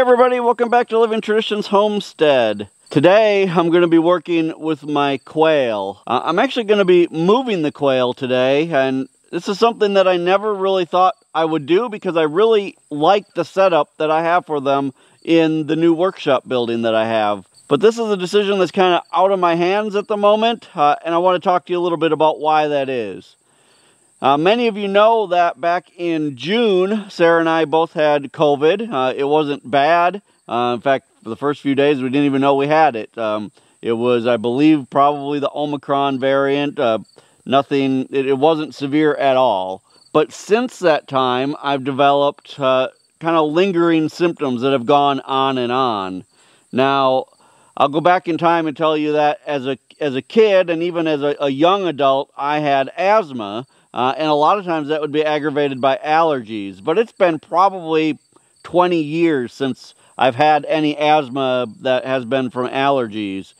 everybody, welcome back to Living Traditions Homestead. Today I'm going to be working with my quail. Uh, I'm actually going to be moving the quail today and this is something that I never really thought I would do because I really like the setup that I have for them in the new workshop building that I have. But this is a decision that's kind of out of my hands at the moment uh, and I want to talk to you a little bit about why that is. Uh, many of you know that back in June, Sarah and I both had COVID. Uh, it wasn't bad. Uh, in fact, for the first few days, we didn't even know we had it. Um, it was, I believe, probably the Omicron variant. Uh, nothing, it, it, wasn't severe at all. But since that time, I've developed uh, kind of lingering symptoms that have gone on and on. Now, I'll go back in time and tell you that as a, as a kid and even as a, a young adult, I had asthma. Uh, and a lot of times that would be aggravated by allergies. But it's been probably 20 years since I've had any asthma that has been from allergies.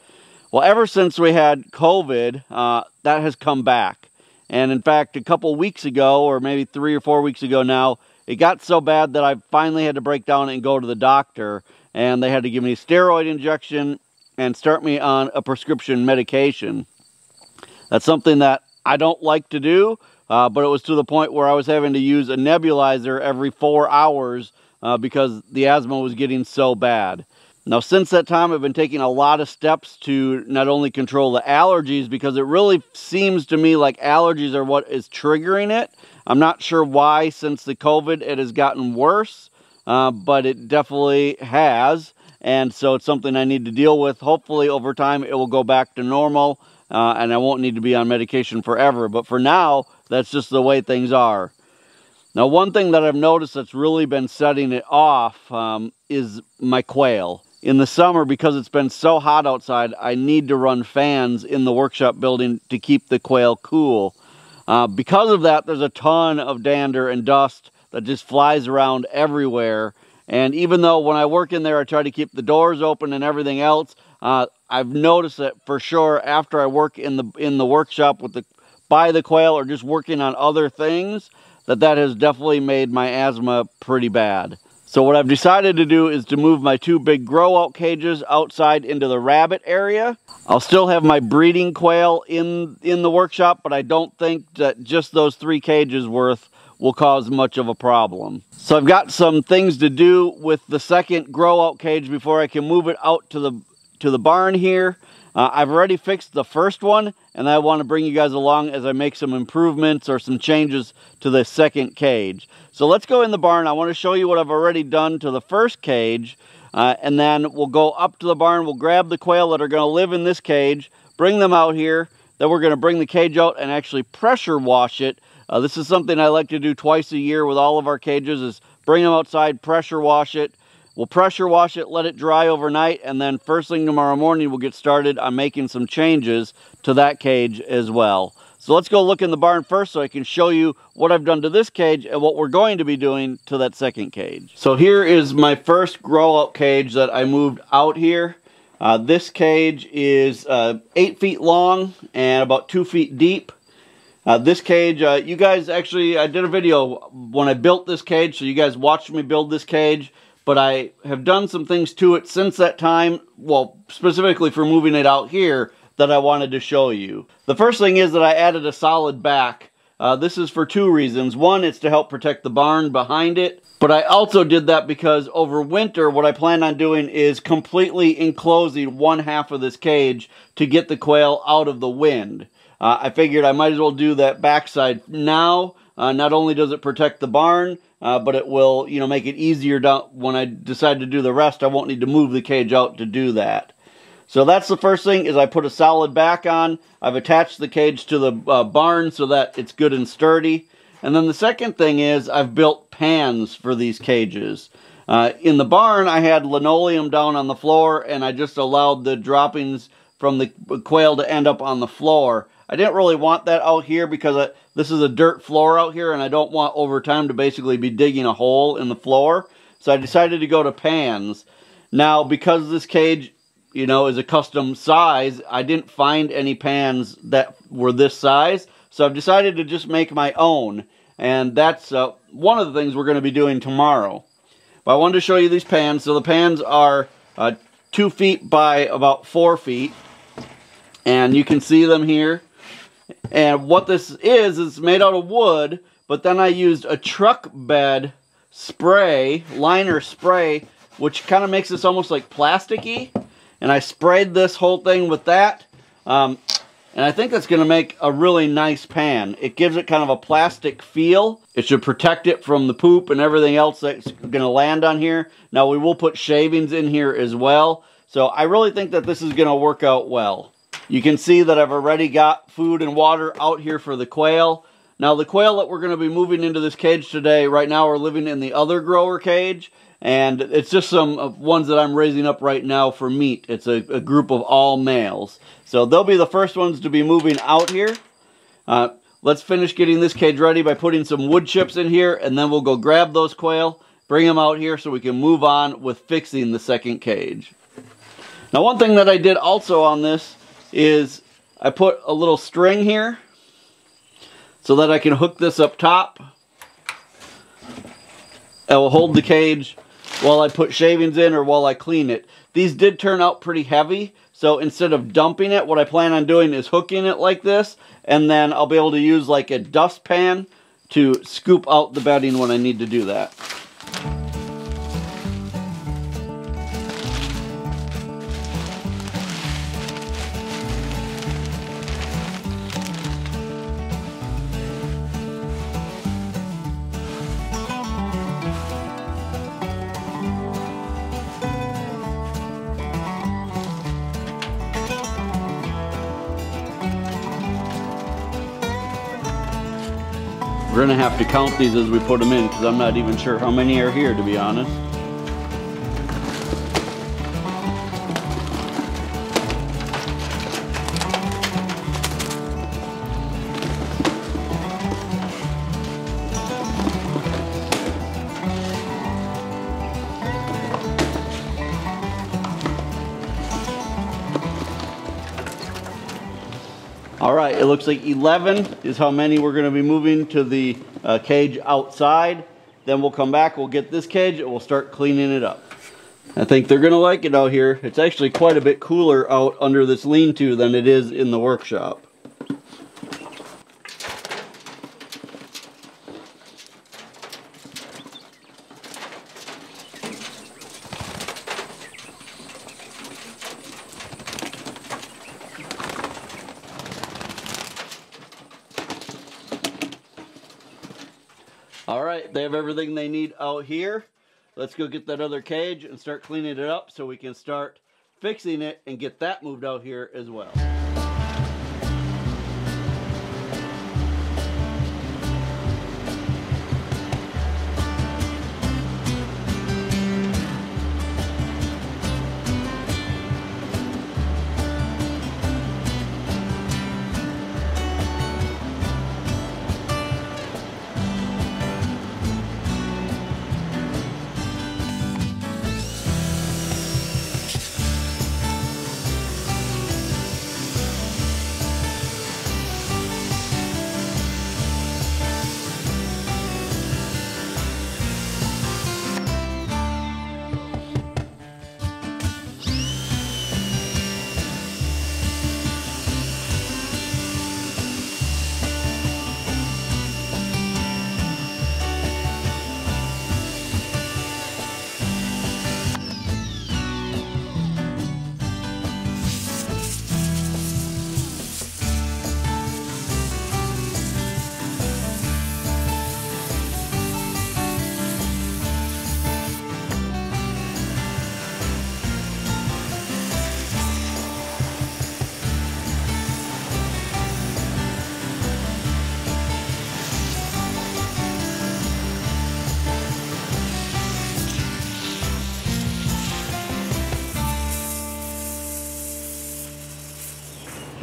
Well, ever since we had COVID, uh, that has come back. And in fact, a couple weeks ago, or maybe three or four weeks ago now, it got so bad that I finally had to break down and go to the doctor. And they had to give me a steroid injection and start me on a prescription medication. That's something that I don't like to do, uh, but it was to the point where I was having to use a nebulizer every four hours uh, because the asthma was getting so bad. Now, since that time, I've been taking a lot of steps to not only control the allergies, because it really seems to me like allergies are what is triggering it. I'm not sure why, since the COVID, it has gotten worse, uh, but it definitely has. And so it's something I need to deal with. Hopefully, over time, it will go back to normal uh, and I won't need to be on medication forever. But for now, that's just the way things are. Now, one thing that I've noticed that's really been setting it off um, is my quail. In the summer, because it's been so hot outside, I need to run fans in the workshop building to keep the quail cool. Uh, because of that, there's a ton of dander and dust that just flies around everywhere. And even though when I work in there, I try to keep the doors open and everything else, uh, I've noticed that for sure after I work in the in the workshop with the by the quail or just working on other things, that that has definitely made my asthma pretty bad. So what I've decided to do is to move my two big grow out cages outside into the rabbit area. I'll still have my breeding quail in, in the workshop, but I don't think that just those three cages worth will cause much of a problem. So I've got some things to do with the second grow out cage before I can move it out to the to the barn here. Uh, I've already fixed the first one and I want to bring you guys along as I make some improvements or some changes to the second cage. So let's go in the barn. I want to show you what I've already done to the first cage uh, and then we'll go up to the barn. We'll grab the quail that are going to live in this cage, bring them out here. Then we're going to bring the cage out and actually pressure wash it. Uh, this is something I like to do twice a year with all of our cages is bring them outside, pressure wash it, We'll pressure wash it, let it dry overnight, and then first thing tomorrow morning we'll get started on making some changes to that cage as well. So let's go look in the barn first so I can show you what I've done to this cage and what we're going to be doing to that second cage. So here is my first grow out cage that I moved out here. Uh, this cage is uh, 8 feet long and about 2 feet deep. Uh, this cage, uh, you guys actually, I did a video when I built this cage, so you guys watched me build this cage but I have done some things to it since that time, well, specifically for moving it out here, that I wanted to show you. The first thing is that I added a solid back. Uh, this is for two reasons. One, it's to help protect the barn behind it, but I also did that because over winter, what I plan on doing is completely enclosing one half of this cage to get the quail out of the wind. Uh, I figured I might as well do that backside now. Uh, not only does it protect the barn, uh, but it will, you know, make it easier to, when I decide to do the rest. I won't need to move the cage out to do that. So that's the first thing is I put a solid back on. I've attached the cage to the uh, barn so that it's good and sturdy. And then the second thing is I've built pans for these cages. Uh, in the barn, I had linoleum down on the floor, and I just allowed the droppings from the quail to end up on the floor. I didn't really want that out here because I, this is a dirt floor out here and I don't want over time to basically be digging a hole in the floor. So I decided to go to pans. Now, because this cage, you know, is a custom size, I didn't find any pans that were this size. So I've decided to just make my own. And that's uh, one of the things we're going to be doing tomorrow. But I wanted to show you these pans. So the pans are uh, two feet by about four feet. And you can see them here. And what this is, is made out of wood, but then I used a truck bed spray, liner spray, which kind of makes this almost like plasticky. And I sprayed this whole thing with that. Um, and I think that's going to make a really nice pan. It gives it kind of a plastic feel. It should protect it from the poop and everything else that's going to land on here. Now we will put shavings in here as well. So I really think that this is going to work out well. You can see that I've already got food and water out here for the quail. Now the quail that we're going to be moving into this cage today, right now we're living in the other grower cage. And it's just some ones that I'm raising up right now for meat. It's a, a group of all males. So they'll be the first ones to be moving out here. Uh, let's finish getting this cage ready by putting some wood chips in here. And then we'll go grab those quail, bring them out here so we can move on with fixing the second cage. Now one thing that I did also on this is I put a little string here so that I can hook this up top. It will hold the cage while I put shavings in or while I clean it. These did turn out pretty heavy, so instead of dumping it, what I plan on doing is hooking it like this, and then I'll be able to use like a dustpan to scoop out the bedding when I need to do that. We're gonna have to count these as we put them in because I'm not even sure how many are here to be honest. It looks like 11 is how many we're going to be moving to the uh, cage outside. Then we'll come back, we'll get this cage, and we'll start cleaning it up. I think they're going to like it out here. It's actually quite a bit cooler out under this lean-to than it is in the workshop. All right, they have everything here. Let's go get that other cage and start cleaning it up so we can start fixing it and get that moved out here as well.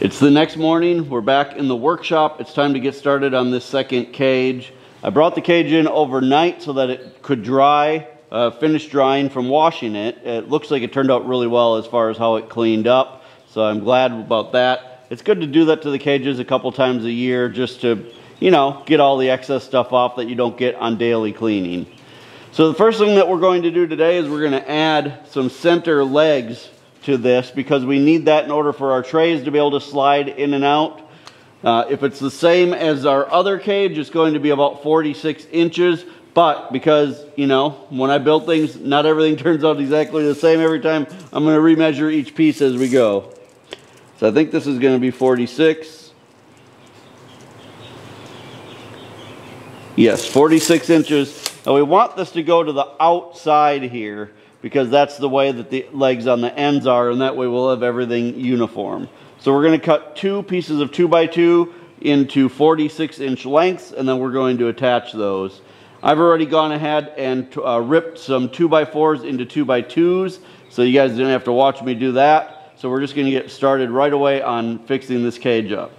It's the next morning. We're back in the workshop. It's time to get started on this second cage. I brought the cage in overnight so that it could dry, uh, finish drying from washing it. It looks like it turned out really well as far as how it cleaned up. So I'm glad about that. It's good to do that to the cages a couple times a year just to, you know, get all the excess stuff off that you don't get on daily cleaning. So the first thing that we're going to do today is we're going to add some center legs to this because we need that in order for our trays to be able to slide in and out. Uh, if it's the same as our other cage, it's going to be about 46 inches. But because, you know, when I build things, not everything turns out exactly the same every time. I'm going to remeasure each piece as we go. So I think this is going to be 46. Yes, 46 inches. And we want this to go to the outside here because that's the way that the legs on the ends are and that way we'll have everything uniform. So we're going to cut two pieces of 2 by 2 into 46 inch lengths and then we're going to attach those. I've already gone ahead and uh, ripped some 2 by 4s into 2 by 2s so you guys didn't have to watch me do that. So we're just going to get started right away on fixing this cage up.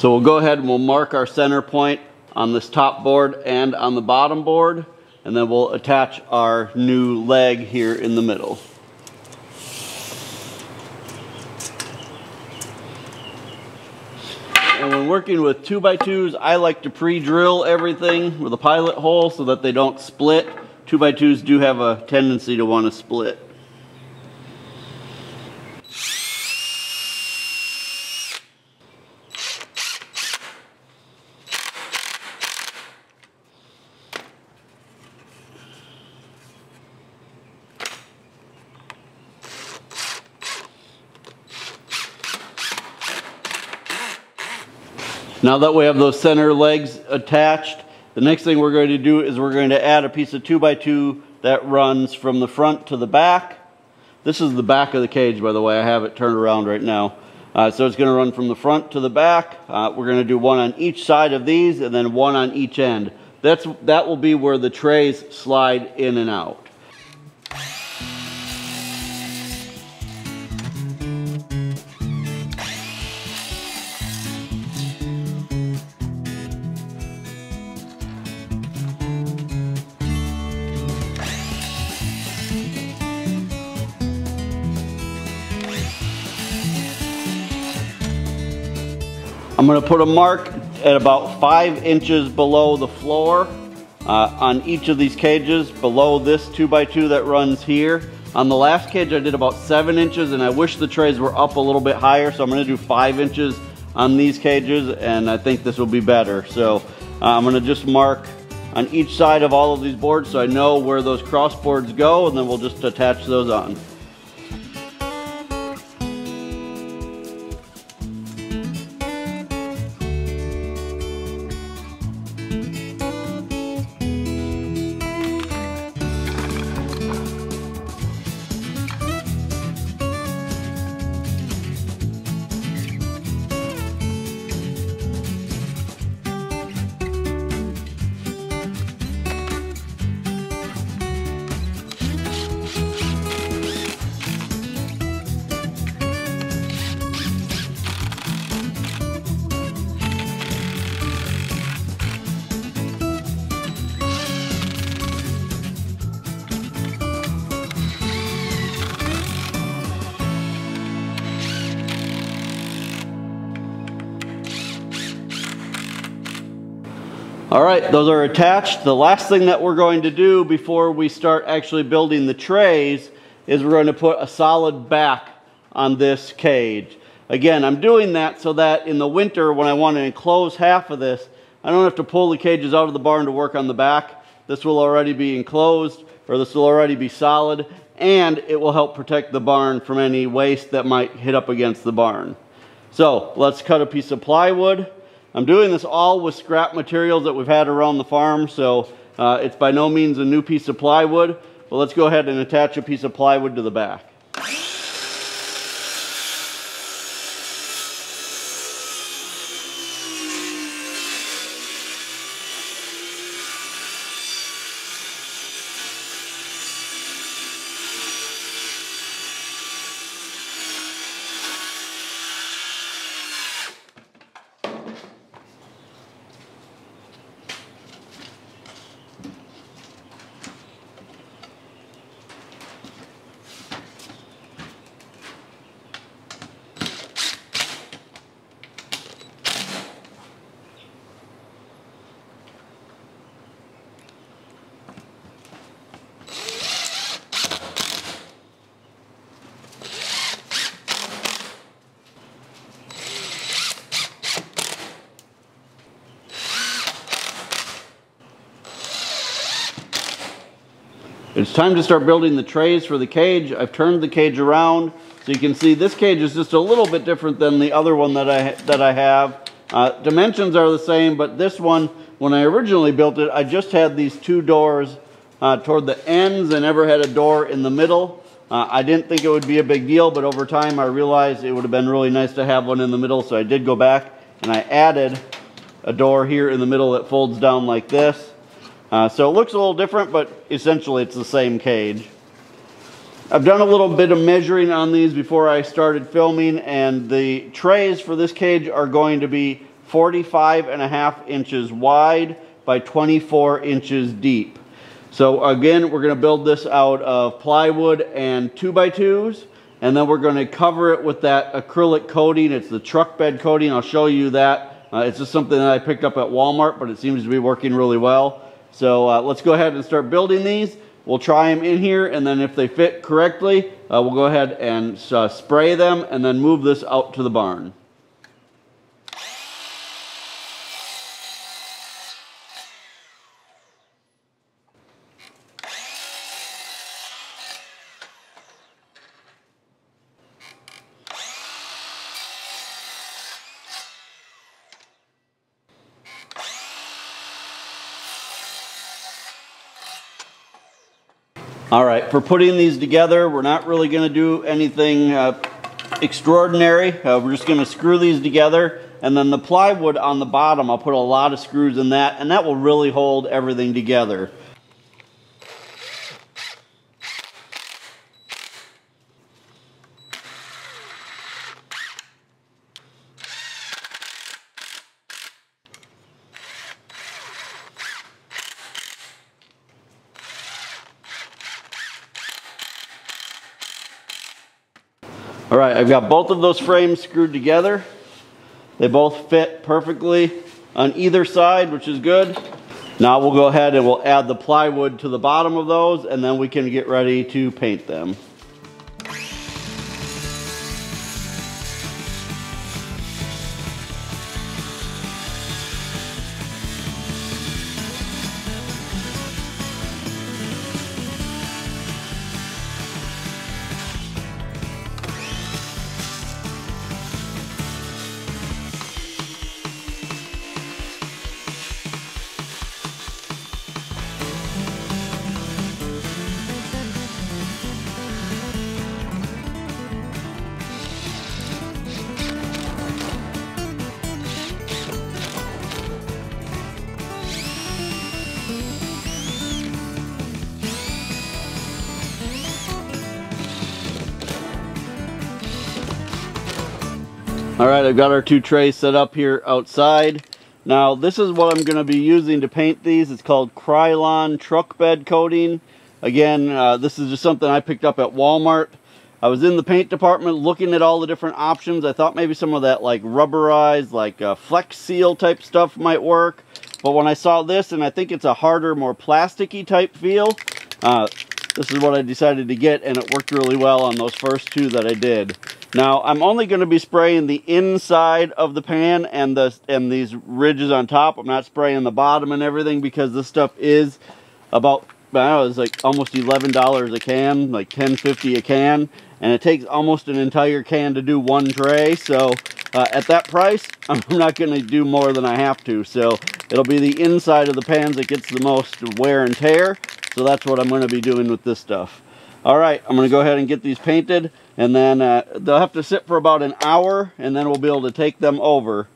So we'll go ahead and we'll mark our center point on this top board and on the bottom board, and then we'll attach our new leg here in the middle. And when working with 2 by 2s I like to pre-drill everything with a pilot hole so that they don't split. 2 by 2s do have a tendency to want to split. Now that we have those center legs attached, the next thing we're going to do is we're going to add a piece of 2 by 2 that runs from the front to the back. This is the back of the cage, by the way. I have it turned around right now. Uh, so it's going to run from the front to the back. Uh, we're going to do one on each side of these and then one on each end. That's, that will be where the trays slide in and out. To put a mark at about five inches below the floor uh, on each of these cages, below this 2x2 that runs here. On the last cage I did about seven inches and I wish the trays were up a little bit higher, so I'm going to do five inches on these cages and I think this will be better. So uh, I'm going to just mark on each side of all of these boards so I know where those cross boards go and then we'll just attach those on. All right, those are attached. The last thing that we're going to do before we start actually building the trays is we're going to put a solid back on this cage. Again, I'm doing that so that in the winter when I want to enclose half of this, I don't have to pull the cages out of the barn to work on the back. This will already be enclosed or this will already be solid and it will help protect the barn from any waste that might hit up against the barn. So let's cut a piece of plywood. I'm doing this all with scrap materials that we've had around the farm, so uh, it's by no means a new piece of plywood, but let's go ahead and attach a piece of plywood to the back. It's time to start building the trays for the cage. I've turned the cage around so you can see this cage is just a little bit different than the other one that I, that I have. Uh, dimensions are the same, but this one, when I originally built it, I just had these two doors uh, toward the ends. and never had a door in the middle. Uh, I didn't think it would be a big deal, but over time I realized it would have been really nice to have one in the middle, so I did go back and I added a door here in the middle that folds down like this. Uh, so it looks a little different, but essentially it's the same cage. I've done a little bit of measuring on these before I started filming, and the trays for this cage are going to be 45 and a half inches wide by 24 inches deep. So again, we're going to build this out of plywood and two by twos, and then we're going to cover it with that acrylic coating. It's the truck bed coating. I'll show you that. Uh, it's just something that I picked up at Walmart, but it seems to be working really well. So uh, let's go ahead and start building these. We'll try them in here, and then if they fit correctly, uh, we'll go ahead and uh, spray them and then move this out to the barn. All right, for putting these together, we're not really going to do anything uh, extraordinary. Uh, we're just going to screw these together. And then the plywood on the bottom, I'll put a lot of screws in that, and that will really hold everything together. All right, I've got both of those frames screwed together. They both fit perfectly on either side, which is good. Now we'll go ahead and we'll add the plywood to the bottom of those and then we can get ready to paint them. Right, I've got our two trays set up here outside. Now, this is what I'm going to be using to paint these. It's called Krylon Truck Bed Coating. Again, uh, this is just something I picked up at Walmart. I was in the paint department looking at all the different options. I thought maybe some of that like rubberized, like uh, flex seal type stuff might work. But when I saw this, and I think it's a harder, more plasticky type feel, uh, this is what I decided to get, and it worked really well on those first two that I did. Now, I'm only going to be spraying the inside of the pan and the and these ridges on top. I'm not spraying the bottom and everything because this stuff is about, I know, it's like almost $11 a can, like $10.50 a can. And it takes almost an entire can to do one tray. So uh, at that price, I'm not going to do more than I have to. So it'll be the inside of the pans that gets the most wear and tear. So that's what I'm going to be doing with this stuff. All right, I'm going to go ahead and get these painted and then uh, they'll have to sit for about an hour and then we'll be able to take them over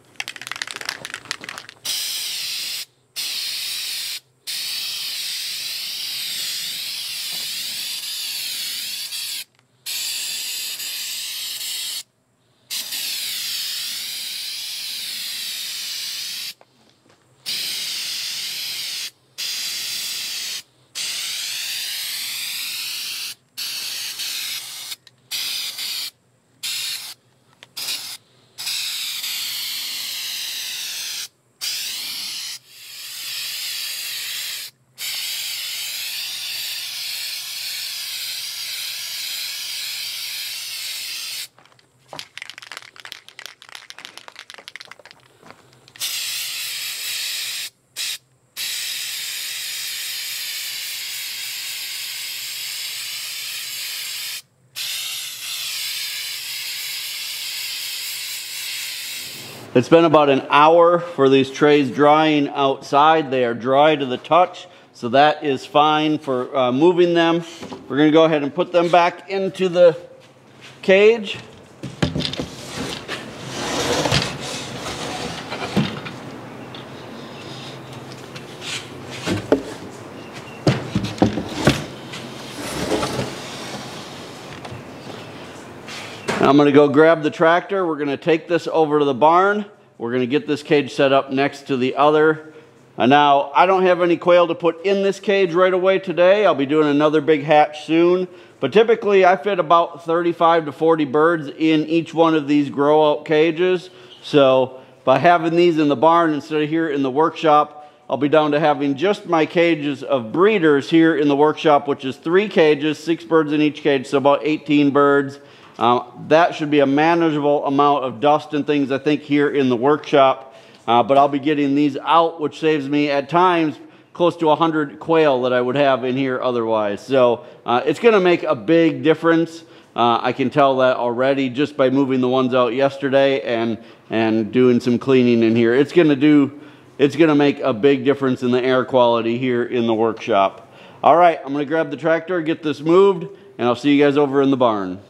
It's been about an hour for these trays drying outside. They are dry to the touch, so that is fine for uh, moving them. We're gonna go ahead and put them back into the cage. I'm gonna go grab the tractor. We're gonna take this over to the barn. We're gonna get this cage set up next to the other. And now, I don't have any quail to put in this cage right away today. I'll be doing another big hatch soon. But typically, I fit about 35 to 40 birds in each one of these grow out cages. So by having these in the barn instead of here in the workshop, I'll be down to having just my cages of breeders here in the workshop, which is three cages, six birds in each cage, so about 18 birds. Um, that should be a manageable amount of dust and things, I think, here in the workshop. Uh, but I'll be getting these out, which saves me at times close to 100 quail that I would have in here otherwise. So uh, it's going to make a big difference. Uh, I can tell that already just by moving the ones out yesterday and and doing some cleaning in here. It's going to do it's going to make a big difference in the air quality here in the workshop. All right, I'm going to grab the tractor, get this moved, and I'll see you guys over in the barn.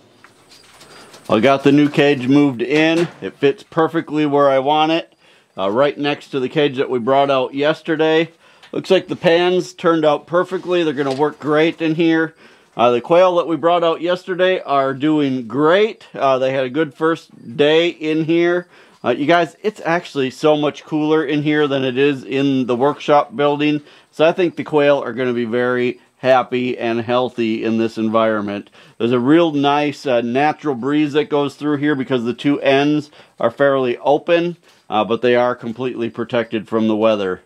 I got the new cage moved in. It fits perfectly where I want it. Uh, right next to the cage that we brought out yesterday. Looks like the pans turned out perfectly. They're going to work great in here. Uh, the quail that we brought out yesterday are doing great. Uh, they had a good first day in here. Uh, you guys, it's actually so much cooler in here than it is in the workshop building. So I think the quail are going to be very happy and healthy in this environment. There's a real nice uh, natural breeze that goes through here because the two ends are fairly open, uh, but they are completely protected from the weather.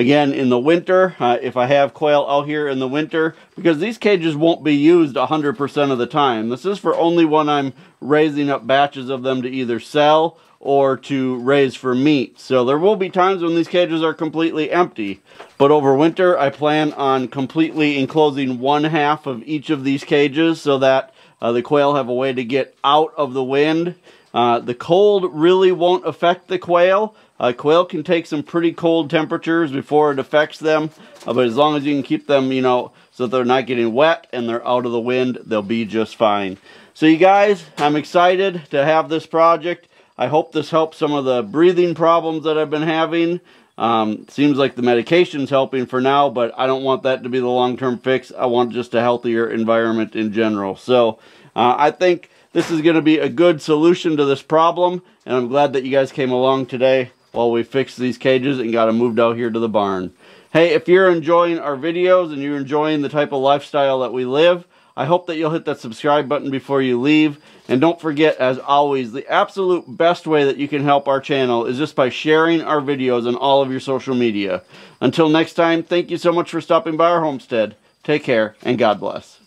Again, in the winter, uh, if I have quail out here in the winter, because these cages won't be used 100% of the time. This is for only when I'm raising up batches of them to either sell or to raise for meat. So there will be times when these cages are completely empty. But over winter, I plan on completely enclosing one half of each of these cages so that uh, the quail have a way to get out of the wind. Uh, the cold really won't affect the quail. Uh, quail can take some pretty cold temperatures before it affects them. Uh, but as long as you can keep them, you know, so they're not getting wet and they're out of the wind, they'll be just fine. So you guys, I'm excited to have this project. I hope this helps some of the breathing problems that I've been having. Um, seems like the medication's helping for now, but I don't want that to be the long-term fix. I want just a healthier environment in general. So uh, I think this is going to be a good solution to this problem, and I'm glad that you guys came along today while we fixed these cages and got them moved out here to the barn. Hey, if you're enjoying our videos and you're enjoying the type of lifestyle that we live, I hope that you'll hit that subscribe button before you leave. And don't forget, as always, the absolute best way that you can help our channel is just by sharing our videos on all of your social media. Until next time, thank you so much for stopping by our homestead. Take care, and God bless.